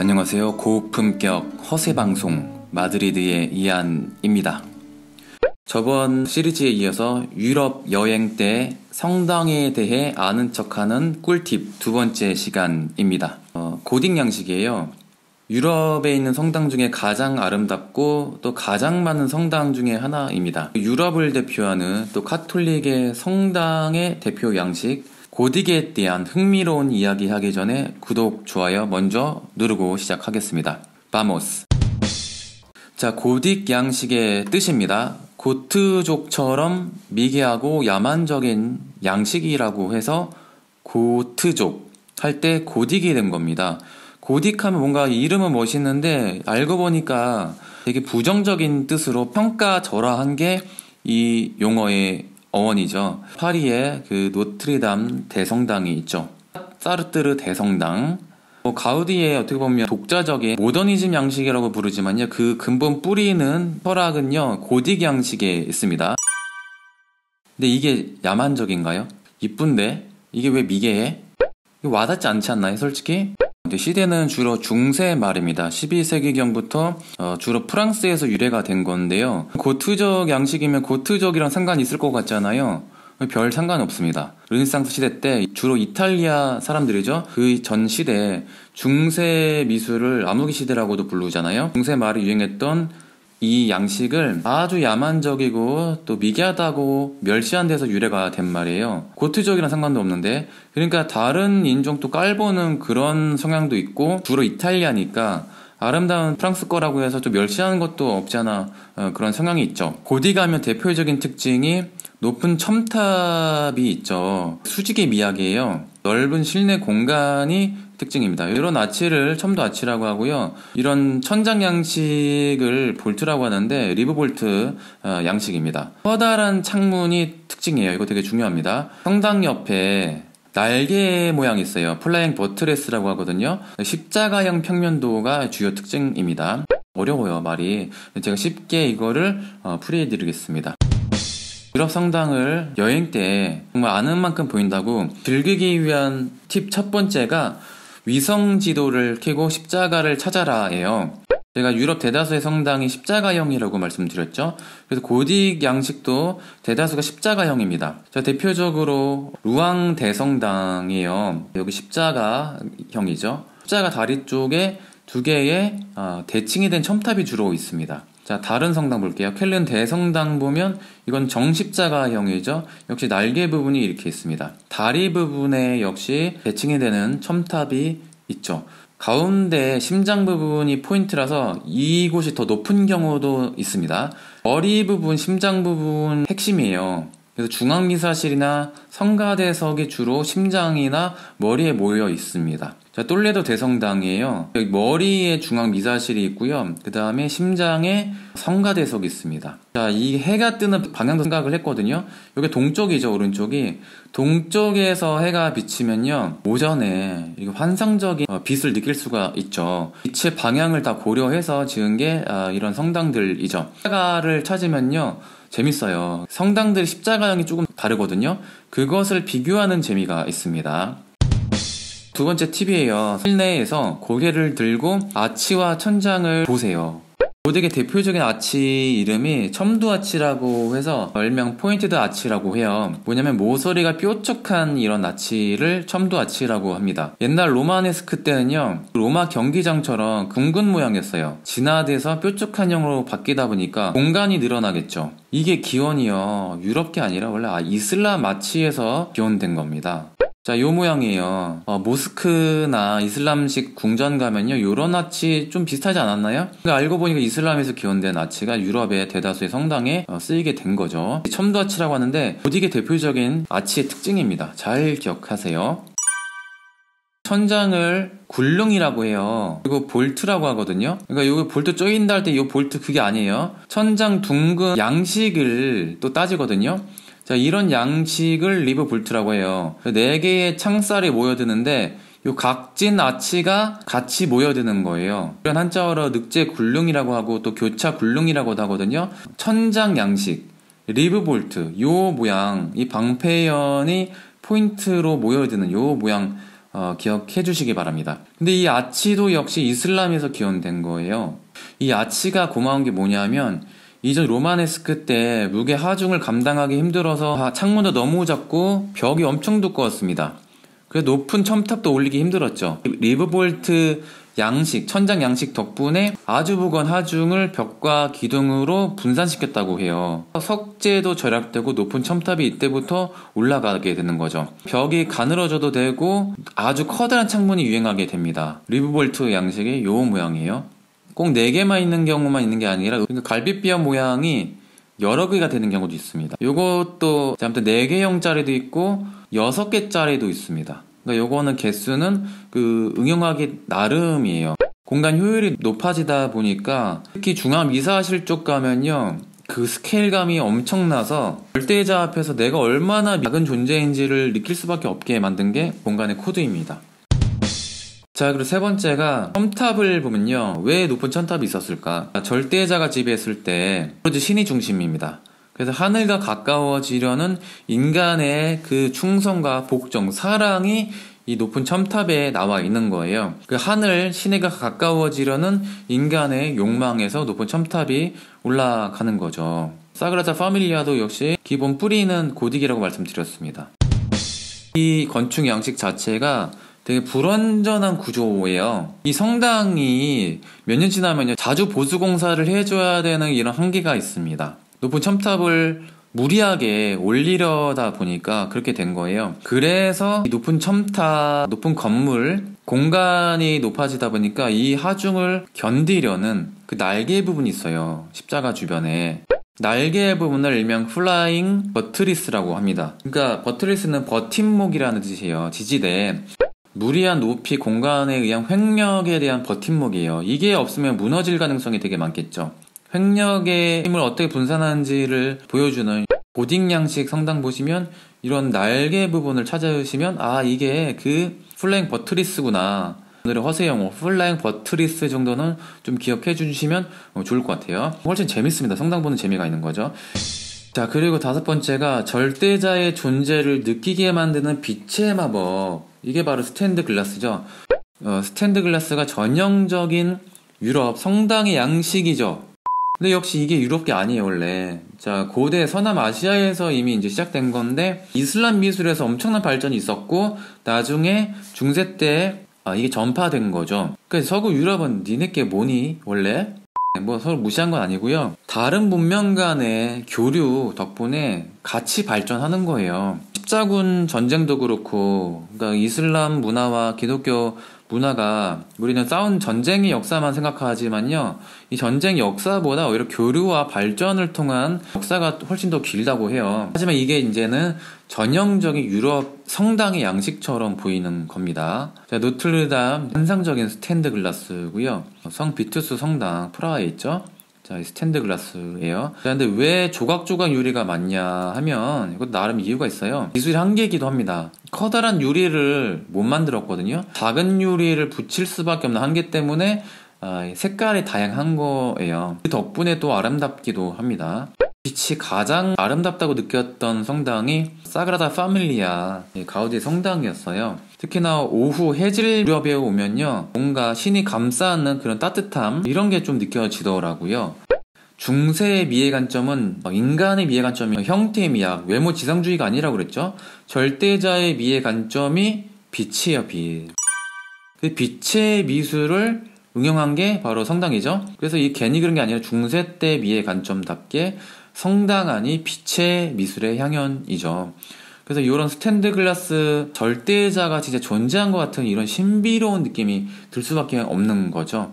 안녕하세요. 고품격 허세 방송 마드리드의 이안입니다. 저번 시리즈에 이어서 유럽 여행 때 성당에 대해 아는 척하는 꿀팁 두 번째 시간입니다. 어, 고딕 양식이에요. 유럽에 있는 성당 중에 가장 아름답고 또 가장 많은 성당 중에 하나입니다. 유럽을 대표하는 또 카톨릭의 성당의 대표 양식 고딕에 대한 흥미로운 이야기 하기 전에 구독, 좋아요 먼저 누르고 시작하겠습니다. 바모스. 자, 고딕 양식의 뜻입니다. 고트족처럼 미개하고 야만적인 양식이라고 해서 고트족 할 때 고딕이 된 겁니다. 고딕하면 뭔가 이름은 멋있는데 알고 보니까 되게 부정적인 뜻으로 평가절하한 게 이 용어의 어원이죠. 파리에 그 노트리담 대성당이 있죠. 사르뜨르 대성당. 뭐 가우디의 어떻게 보면 독자적인 모더니즘 양식이라고 부르지만요. 그 근본 뿌리는 철학은요. 고딕 양식에 있습니다. 근데 이게 야만적인가요? 이쁜데? 이게 왜 미개해? 와닿지 않지 않나요, 솔직히? 시대는 주로 중세 말입니다. 12세기경부터 어, 주로 프랑스에서 유래가 된 건데요. 고트적 양식이면 고트적이랑 상관이 있을 것 같잖아요. 별 상관없습니다. 르네상스 시대 때 주로 이탈리아 사람들이죠. 그 전 시대 중세 미술을 암흑의 시대라고도 부르잖아요. 중세 말에 유행했던 이 양식을 아주 야만적이고 또 미개하다고 멸시한 데서 유래가 된 말이에요. 고트적이랑 상관도 없는데 그러니까 다른 인종도 깔보는 그런 성향도 있고 주로 이탈리아니까 아름다운 프랑스 거라고 해서 좀 멸시하는 것도 없잖아 어, 그런 성향이 있죠. 고딕 하면 대표적인 특징이 높은 첨탑이 있죠. 수직의 미학이에요. 넓은 실내 공간이 특징입니다. 이런 아치를 첨두 아치라고 하고요. 이런 천장 양식을 vault라고 하는데 rib vault 어, 양식입니다. 커다란 창문이 특징이에요. 이거 되게 중요합니다. 성당 옆에 날개 모양이 있어요. flying buttress라고 하거든요. 십자가형 평면도가 주요 특징입니다. 어려워요, 말이. 제가 쉽게 이거를 어, 풀이해 드리겠습니다. 유럽 성당을 여행 때 정말 아는 만큼 보인다고 즐기기 위한 팁 첫 번째가 위성 지도를 켜고 십자가를 찾아라예요. 제가 유럽 대다수의 성당이 십자가형이라고 말씀드렸죠. 그래서 고딕 양식도 대다수가 십자가형입니다. 자, 대표적으로 루앙 대성당이에요. 여기 십자가형이죠. 십자가 다리 쪽에 두 개의 어, 대칭이 된 첨탑이 주로 있습니다. 자, 다른 성당 볼게요. 켈른 대성당 보면 이건 정십자가형이죠. 역시 날개 부분이 이렇게 있습니다. 다리 부분에 역시 대칭이 되는 첨탑이 있죠. 가운데 심장 부분이 포인트라서 이곳이 더 높은 경우도 있습니다. 머리 부분, 심장 부분 핵심이에요. 그래서 중앙기사실이나 성가대석이 주로 심장이나 머리에 모여 있습니다. 자, 똘레도 대성당이에요. 여기 머리에 중앙 미사실이 있고요. 그 다음에 심장에 성가대석이 있습니다. 자, 이 해가 뜨는 방향도 생각을 했거든요. 여기 동쪽이죠, 오른쪽이. 동쪽에서 해가 비치면요, 오전에 환상적인 어, 빛을 느낄 수가 있죠. 빛의 방향을 다 고려해서 지은 게 아, 이런 성당들이죠. 십자가를 찾으면요, 재밌어요. 성당들의 십자가형이 조금 다르거든요. 그것을 비교하는 재미가 있습니다. 두 번째 팁이에요. 실내에서 고개를 들고 아치와 천장을 보세요. 고딕의 대표적인 아치 이름이 첨두 아치라고 해서 별명 pointed arch라고 해요. 뭐냐면 모서리가 뾰족한 이런 아치를 첨두 아치라고 합니다. 옛날 로마네스크 때는요, 로마 경기장처럼 둥근 모양이었어요. 진화돼서 뾰족한 형으로 바뀌다 보니까 공간이 늘어나겠죠. 이게 기원이요. 유럽 게 아니라 원래 이슬람 아치에서 기원된 겁니다. 자, 요 모양이에요. 어, 모스크나 이슬람식 궁전 가면요, 요런 아치 좀 비슷하지 않았나요? 그러니까 알고 보니까 이슬람에서 기원된 아치가 유럽의 대다수의 성당에 어, 쓰이게 된 거죠. 첨두 아치라고 하는데, 고딕의 대표적인 아치의 특징입니다. 잘 기억하세요. 천장을 궁륭이라고 해요. 그리고 vault라고 하거든요. 그러니까 여기 볼트 쪼인다 할때이 볼트 그게 아니에요. 천장 둥근 양식을 또 따지거든요. 자, 이런 양식을 rib vault라고 해요. 네 개의 창살이 모여드는데 요 각진 아치가 같이 모여드는 거예요. 이런 한자어로 늑재 궁륭이라고 하고 또 교차 궁륭이라고도 하거든요. 천장 양식, rib vault, 요 모양, 이 방패연이 포인트로 모여드는 요 모양 어, 기억해 주시기 바랍니다. 근데 이 아치도 역시 이슬람에서 기원된 거예요. 이 아치가 고마운 게 뭐냐면 이전 로마네스크 때 무게 하중을 감당하기 힘들어서 창문도 너무 작고 벽이 엄청 두꺼웠습니다. 그래서 높은 첨탑도 올리기 힘들었죠. rib vault 양식, 천장 양식 덕분에 아주 무거운 하중을 벽과 기둥으로 분산시켰다고 해요. 석재도 절약되고 높은 첨탑이 이때부터 올라가게 되는 거죠. 벽이 가늘어져도 되고 아주 커다란 창문이 유행하게 됩니다. rib vault 양식의 요 모양이에요. 꼭 4개만 있는 경우만 있는 게 아니라 그러니까 갈비뼈 모양이 여러 개가 되는 경우도 있습니다. 요것도 아무튼 4개형짜리도 있고 6개짜리도 있습니다. 그러니까 요거는 개수는 그 응용하기 나름이에요. 공간 효율이 높아지다 보니까 특히 중앙 이사실 쪽 가면요. 그 스케일감이 엄청나서 절대자 앞에서 내가 얼마나 작은 존재인지를 느낄 수밖에 없게 만든 게 공간의 코드입니다. 자, 그리고 세 번째가 첨탑을 보면요. 왜 높은 첨탑이 있었을까? 절대자가 지배했을 때, 오로지 신이 중심입니다. 그래서 하늘과 가까워지려는 인간의 그 충성과 복종, 사랑이 이 높은 첨탑에 나와 있는 거예요. 그 하늘, 신에가 가까워지려는 인간의 욕망에서 높은 첨탑이 올라가는 거죠. 사그라자 파밀리아도 역시 기본 뿌리는 고딕이라고 말씀드렸습니다. 이 건축 양식 자체가 되게 불완전한 구조예요. 이 성당이 몇 년 지나면요. 자주 보수 공사를 해줘야 되는 이런 한계가 있습니다. 높은 첨탑을 무리하게 올리려다 보니까 그렇게 된 거예요. 그래서 높은 첨탑, 높은 건물, 공간이 높아지다 보니까 이 하중을 견디려는 그 날개 부분이 있어요. 십자가 주변에. 날개 부분을 일명 flying buttress라고 합니다. 그러니까 buttress는 버팀목이라는 뜻이에요. 지지대. 무리한 높이 공간에 의한 횡력에 대한 버팀목이에요. 이게 없으면 무너질 가능성이 되게 많겠죠. 횡력의 힘을 어떻게 분산하는지를 보여주는 고딕 양식 성당 보시면 이런 날개 부분을 찾으시면 아 이게 그 flying buttress구나. 오늘의 허세 영어 flying buttress 정도는 좀 기억해 주시면 좋을 것 같아요. 훨씬 재밌습니다. 성당 보는 재미가 있는 거죠. 자, 그리고 다섯 번째가 절대자의 존재를 느끼게 만드는 빛의 마법. 이게 바로 스테인드글라스죠. 어, 스탠드 글라스가 전형적인 유럽 성당의 양식이죠. 근데 역시 이게 유럽 게 아니에요, 원래. 자, 고대 서남 아시아에서 이미 이제 시작된 건데, 이슬람 미술에서 엄청난 발전이 있었고, 나중에 중세 때, 아, 이게 전파된 거죠. 그래서 서구 유럽은 니네께 뭐니, 원래? 뭐 서로 무시한 건 아니고요. 다른 문명 간의 교류 덕분에 같이 발전하는 거예요. 십자군 전쟁도 그렇고, 그러니까 이슬람 문화와 기독교 문화가 우리는 싸운 전쟁의 역사만 생각하지만요. 이 전쟁 역사보다 오히려 교류와 발전을 통한 역사가 훨씬 더 길다고 해요. 하지만 이게 이제는 전형적인 유럽 성당의 양식처럼 보이는 겁니다. 자, 노트르담 환상적인 스테인드글라스고요. 성 비투스 성당 프라하에 있죠. 자, 스테인드글라스예요. 자, 근데 왜 조각조각 유리가 많냐 하면 이것 나름 이유가 있어요. 기술이 한계이기도 합니다. 커다란 유리를 못 만들었거든요. 작은 유리를 붙일 수밖에 없는 한계 때문에 아, 색깔이 다양한 거예요. 그 덕분에 또 아름답기도 합니다. 빛이 가장 아름답다고 느꼈던 성당이 사그라다 파밀리아 가우디 성당이었어요. 특히나 오후 해질 무렵에 오면요. 뭔가 신이 감싸는 그런 따뜻함 이런 게 좀 느껴지더라고요. 중세의 미의 관점은 인간의 미의 관점이 형태의 미학, 외모 지상주의가 아니라고 그랬죠. 절대자의 미의 관점이 빛이에요, 빛. 그 빛의 미술을 응용한 게 바로 성당이죠. 그래서 이 괜히 그런 게 아니라 중세 때 미의 관점답게 성당 안이 빛의 미술의 향연이죠. 그래서 이런 스탠드 글라스 절대자가 진짜 존재한 것 같은 이런 신비로운 느낌이 들 수밖에 없는 거죠.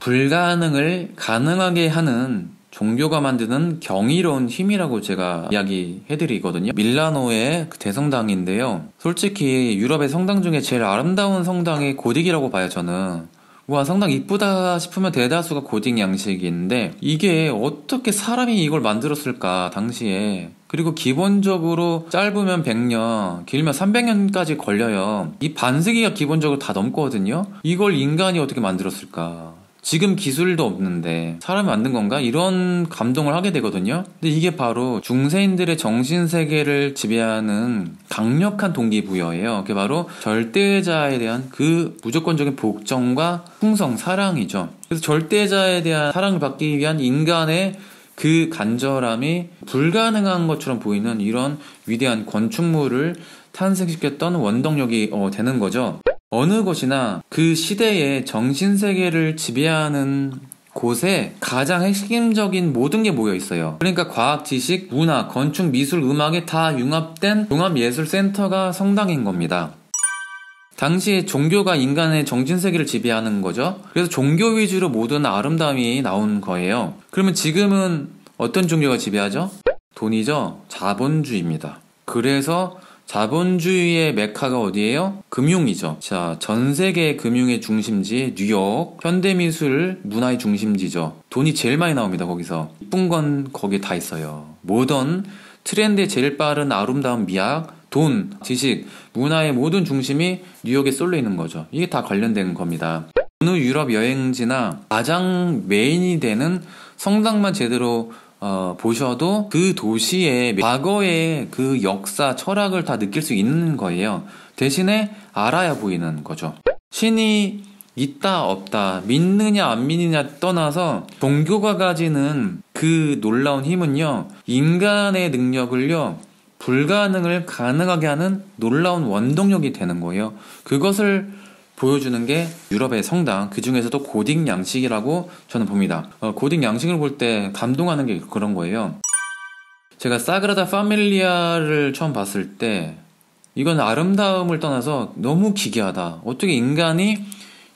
불가능을 가능하게 하는 종교가 만드는 경이로운 힘이라고 제가 이야기해드리거든요. 밀라노의 그 대성당인데요. 솔직히 유럽의 성당 중에 제일 아름다운 성당이 고딕이라고 봐요, 저는. 와 상당 이쁘다 싶으면 대다수가 고딩 양식인데 이게 어떻게 사람이 이걸 만들었을까 당시에. 그리고 기본적으로 짧으면 100년 길면 300년까지 걸려요. 이 반세기가 기본적으로 다 넘거든요. 이걸 인간이 어떻게 만들었을까 지금 기술도 없는데 사람이 만든 건가? 이런 감동을 하게 되거든요. 근데 이게 바로 중세인들의 정신세계를 지배하는 강력한 동기부여예요. 그게 바로 절대자에 대한 그 무조건적인 복종과 충성, 사랑이죠. 그래서 절대자에 대한 사랑을 받기 위한 인간의 그 간절함이 불가능한 것처럼 보이는 이런 위대한 건축물을 탄생시켰던 원동력이 어, 되는 거죠. 어느 곳이나 그 시대의 정신세계를 지배하는 곳에 가장 핵심적인 모든 게 모여 있어요. 그러니까 과학, 지식, 문화, 건축, 미술, 음악에 다 융합된 종합예술센터가 성당인 겁니다. 당시에 종교가 인간의 정신세계를 지배하는 거죠. 그래서 종교 위주로 모든 아름다움이 나온 거예요. 그러면 지금은 어떤 종교가 지배하죠? 돈이죠. 자본주의입니다. 그래서 자본주의의 메카가 어디예요? 금융이죠. 자, 전 세계 금융의 중심지 뉴욕, 현대미술 문화의 중심지죠. 돈이 제일 많이 나옵니다. 거기서 이쁜 건 거기에 다 있어요. 모던 트렌드에 제일 빠른 아름다운 미학, 돈, 지식, 문화의 모든 중심이 뉴욕에 쏠려 있는 거죠. 이게 다 관련된 겁니다. 어느 유럽 여행지나 가장 메인이 되는 성당만 제대로 어, 보셔도 그 도시의 과거의 그 역사, 철학을 다 느낄 수 있는 거예요. 대신에 알아야 보이는 거죠. 신이 있다, 없다, 믿느냐, 안 믿느냐 떠나서 종교가 가지는 그 놀라운 힘은요, 인간의 능력을요, 불가능을 가능하게 하는 놀라운 원동력이 되는 거예요. 그것을 보여주는 게 유럽의 성당, 그 중에서도 고딕 양식이라고 저는 봅니다. 어, 고딕 양식을 볼 때 감동하는 게 그런 거예요. 제가 사그라다 파밀리아를 처음 봤을 때 이건 아름다움을 떠나서 너무 기괴하다. 어떻게 인간이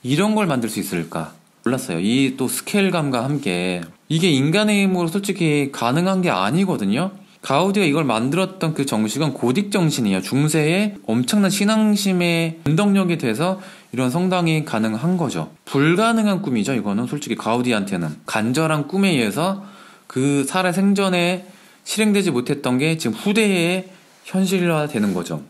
이런 걸 만들 수 있을까? 몰랐어요. 이 또 스케일감과 함께 이게 인간의 힘으로 솔직히 가능한 게 아니거든요. 가우디가 이걸 만들었던 그 정식은 고딕 정신이에요. 중세의 엄청난 신앙심의 원동력이 돼서 이런 성당이 가능한 거죠. 불가능한 꿈이죠. 이거는 솔직히 가우디한테는 간절한 꿈에 의해서 그 살아 생전에 실행되지 못했던 게 지금 후대에 현실화 되는 거죠.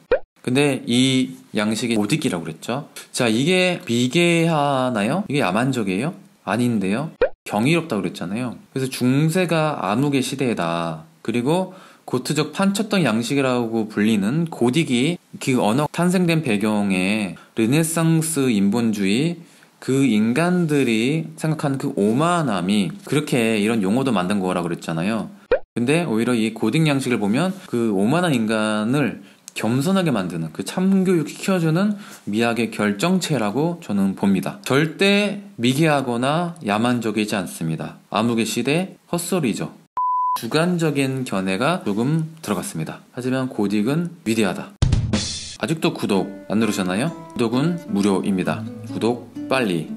근데 이 양식이 고딕이라고 그랬죠. 자, 이게 비계하나요? 이게 야만적이에요? 아닌데요? 경이롭다고 그랬잖아요. 그래서 중세가 암흑의 시대다. 그리고 고트적 판쳤던 양식이라고 불리는 고딕이 그 언어 탄생된 배경에 르네상스 인본주의 그 인간들이 생각하는 그 오만함이 그렇게 이런 용어도 만든 거라 그랬잖아요. 근데 오히려 이 고딕 양식을 보면 그 오만한 인간을 겸손하게 만드는 그 참교육 시켜주는 미학의 결정체라고 저는 봅니다. 절대 미개하거나 야만적이지 않습니다. 암흑의 시대 헛소리죠. 주관적인 견해가 조금 들어갔습니다. 하지만 고딕은 위대하다. 아직도 구독 안 누르셨나요? 구독은 무료입니다. 구독 빨리